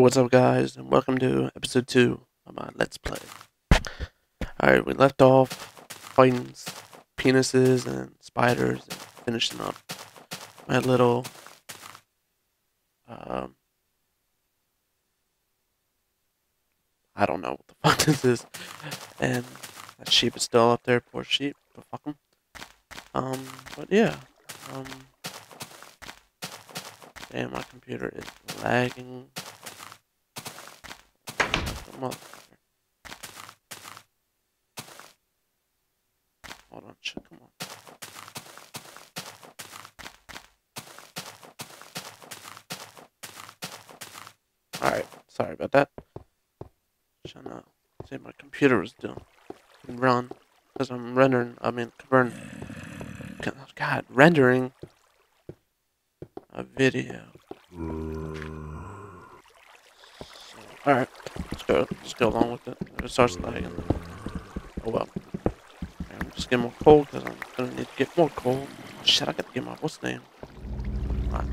what's up, guys, and welcome to episode 2 of my Let's Play. Alright, we left off fighting penises and spiders and finishing up my little. Um, I don't know what the fuck this is. And that sheep is still up there, poor sheep, fuck him. Um, but yeah. Um, damn, my computer is lagging. Hold on, come on. Alright, sorry about that. Trying to see my computer was doing. Run. Because I'm rendering, I mean, converting. God, rendering a video. Alright, go. Go along with it. If it starts lagging, oh well. I'm just getting more coal because I'm gonna need to get more coal. Shit, I gotta get my what's name. Why?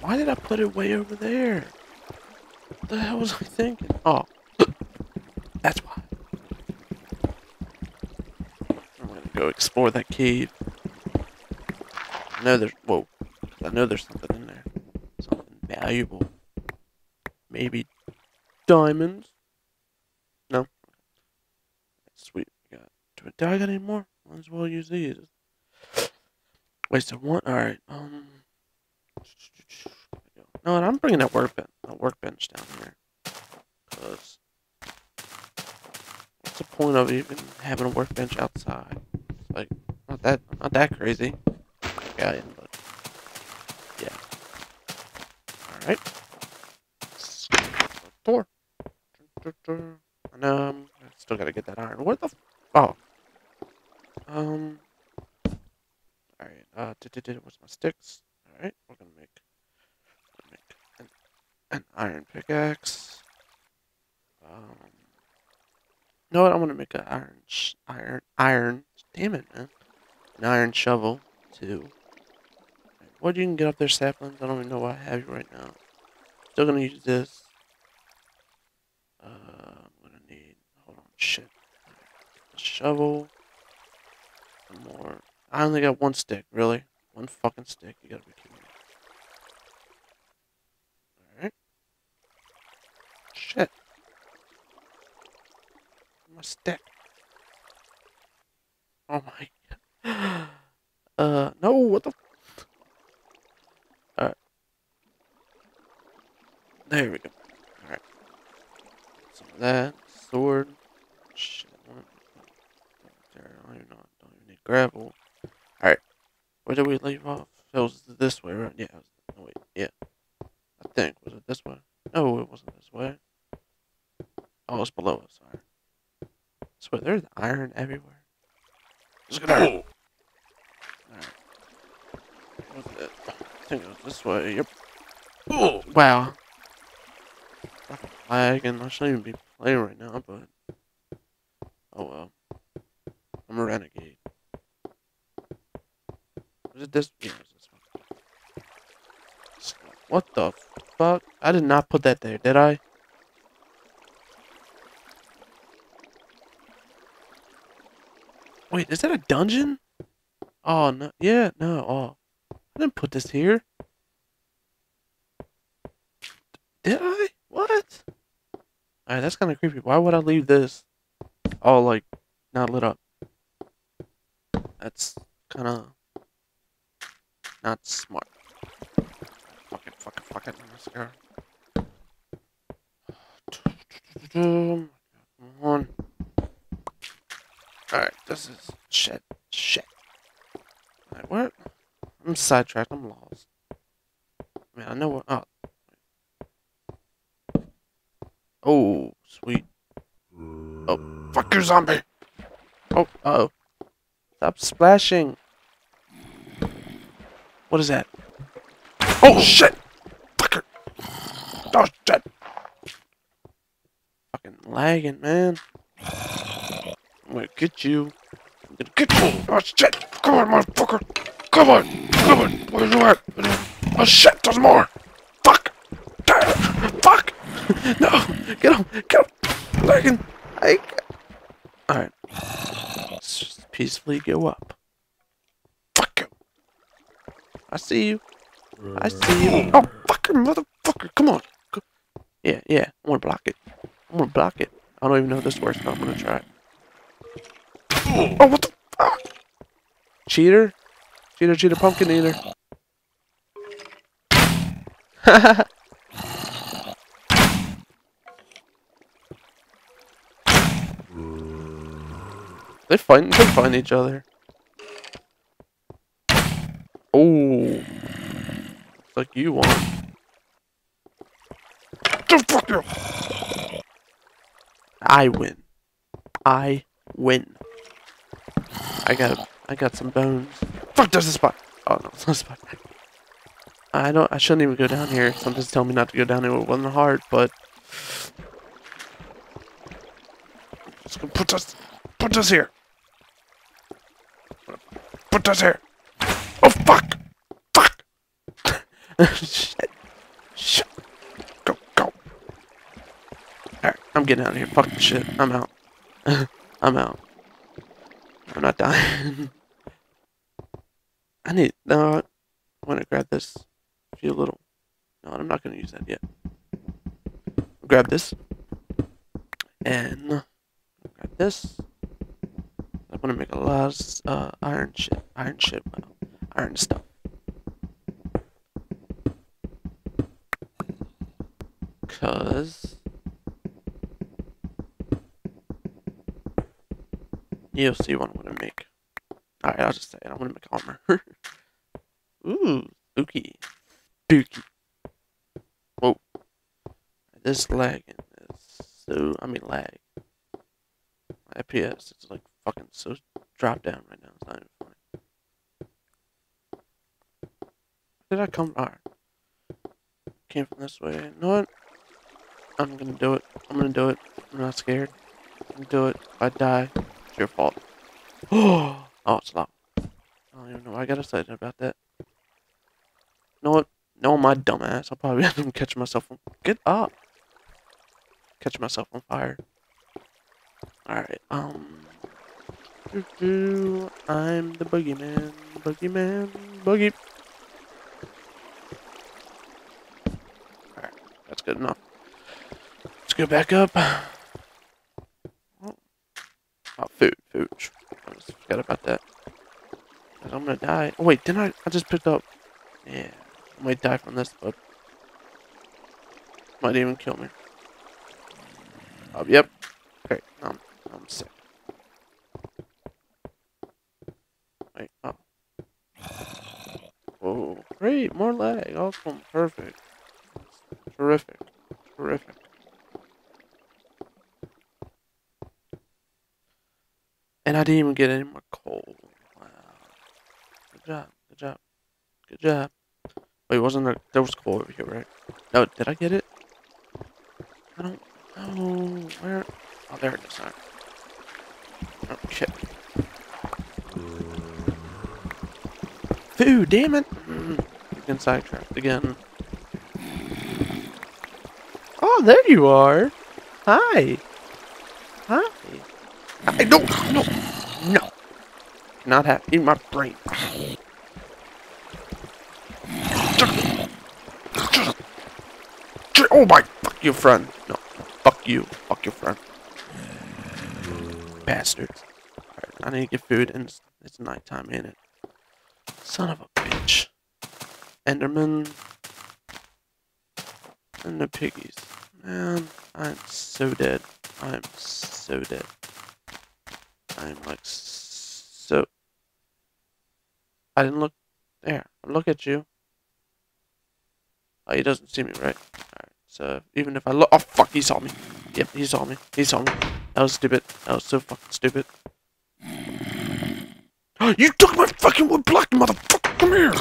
Why did I put it way over there? What the hell was I thinking? Oh, that's why. I'm gonna go explore that cave. I know there's whoa. I know there's something in there. Something valuable. Maybe diamonds. No. Sweet. We got. Do, I got any more? Might as well use these. Wait, so one. All right. Um. No, and I'm bringing that workbench, a workbench down here. Cause what's the point of even having a workbench outside? It's like not that not that crazy. Yeah, but yeah. All right. Door. And um, still gotta get that iron. What the? Oh. Um. All right. Uh, what's my sticks? All right, we're gonna make, gonna make an, an iron pickaxe. Um. No, I want to make an iron, iron, iron. Damn it, man! An iron shovel too. What do you can get up there, saplings? I don't even know what I have you right now. Still gonna use this. Uh, I'm gonna need. Hold on, shit. Shovel. Some more. I only got one stick, really. One fucking stick. You gotta be kidding me. Alright. Shit. My stick. Oh my god. Uh, no, what the. Alright. There we go. Alright. Some of that. Sword. Shit. I don't I don't even need gravel. Alright. Where did we leave off? It was this way, right? Yeah. Oh, wait. Yeah. I think. Was it this way? No, it wasn't this way. Oh, it's below us. Alright. Swear, there's iron everywhere. Look at that. Alright. I think it was this way. Yep. Oh, wow. Fucking lagging. I shouldn't even be playing right now, but. I'm a renegade. Was it this? Yeah, it this one. What the fuck? I did not put that there, did I? Wait, is that a dungeon? Oh, no. Yeah, no. Oh. I didn't put this here. Did I? What? Alright, that's kind of creepy. Why would I leave this all, like, not lit up? That's kind of not smart. Fuck it, fuck it, fuck it. Come on. Alright, this is shit. Shit. Alright, what? I'm sidetracked. I'm lost. Man, I know what. Oh. Oh, sweet. Oh, fuck you, zombie! Oh, uh oh. Stop splashing. What is that? Oh, shit! Fucker! Oh, shit! Fucking lagging, man. I'm gonna get you. I'm gonna get you! Oh, shit! Come on, motherfucker! Come on! Come on! Where you at? Oh shit, there's more! Fuck! Fuck! no! Get him! Get him! Lagging! I... Alright. Peacefully go up. Fuck you! I see you. I see you. Oh, fucking motherfucker! Come on! Go- Yeah, yeah. I'm gonna block it. I'm gonna block it. I don't even know if this works, but I'm gonna try it. Oh, what the fuck? Cheater? Cheater, cheater, pumpkin eater. they fighting to find each other. Oh. Like you you. I win. I win. I got I got some bones. Fuck there's a spot. Oh no, it's not a spot. I don't I shouldn't even go down here. Something's telling me not to go down here. It wasn't hard, but put us put us here. Put us here. Oh fuck! Fuck! Shit. Shit. Go, go. Alright, I'm getting out of here. Fuck shit. I'm out. I'm out. I'm not dying. I need. No, I'm gonna grab this. Few little. No, I'm not gonna use that yet. Grab this. And. Uh, grab this. Gonna make a lot of uh, iron shit. Iron shit. Iron stuff. Cause. You'll see what I'm gonna make. Alright, I'll just say it. I'm gonna make armor. Ooh, spooky. Spooky. Whoa. This lagging is so. I mean, lag. FPS is like so drop down right now. It's not even funny. Did I come? Alright. Came from this way. You know what? I'm gonna do it. I'm gonna do it. I'm not scared. I'm gonna do it. If I die, it's your fault. oh, it's locked. I don't even know why I got excited about that. You know what? No, my dumbass. I'll probably end up catching myself on. Get up! Catch myself on fire. Alright, um. Doo-doo, I'm the boogeyman. Boogeyman. Boogie. Alright, that's good enough. Let's go back up. Oh, food, food. I just forgot about that. I'm gonna die. Oh, wait, didn't I? I just picked up. Yeah, I might die from this, but might even kill me. Oh, yep. Great. I'm, I'm sick. Oh. Great. More lag. Awesome. Perfect. Terrific. Terrific. And I didn't even get any more coal. Wow. Good job. Good job. Good job. Wait, wasn't there? There was coal over here, right? No, did I get it? I don't know. Where? Oh, there it is. Oh, shit. Food, damn it! Getting sidetracked again. Oh, there you are. Hi. Hi. I no, no, no. Not have in my brain. Oh my! Fuck your friend. No, fuck you. Fuck your friend. Bastards. Alright, I need to get food, and it's, it's nighttime, ain't it? Son of a bitch. Enderman. And the piggies. Man, I'm so dead. I'm so dead. I'm like so. I didn't look there. Look at you. Oh, he doesn't see me, right? Alright, so even if I look. Oh, fuck, he saw me. Yep, he saw me. He saw me. That was stupid. That was so fucking stupid. You took my fucking wood block, motherfucker! Come here!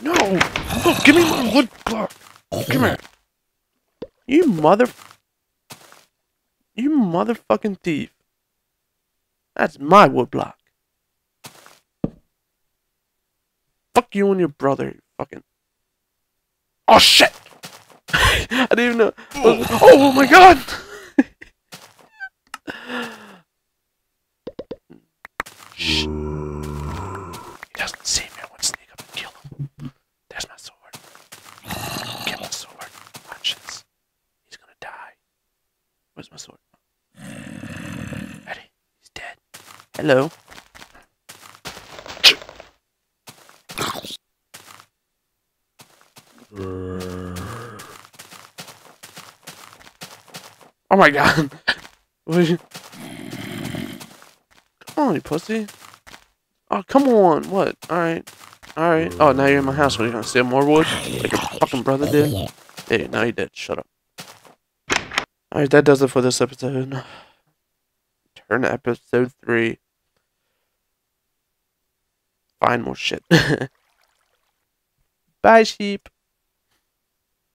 No! No, give me my wood block! Come here! You mother. You motherfucking thief. That's my wood block. Fuck you and your brother, you fucking. Oh shit! I didn't even know. Oh, oh, oh my god! Shh. He doesn't see me. I want to sneak up and kill him. There's my sword. Get my sword. Watch this. He's gonna die. Where's my sword? Ready? He's dead. Hello. Oh my god. What is you- Come on, you pussy. Oh, come on. What? Alright. Alright. Oh, now you're in my house. What, are you gonna steal more wood? Like your fucking brother did? Hey, now you did. Shut up. Alright, that does it for this episode. Turn to episode 3. Find more shit. Bye, sheep.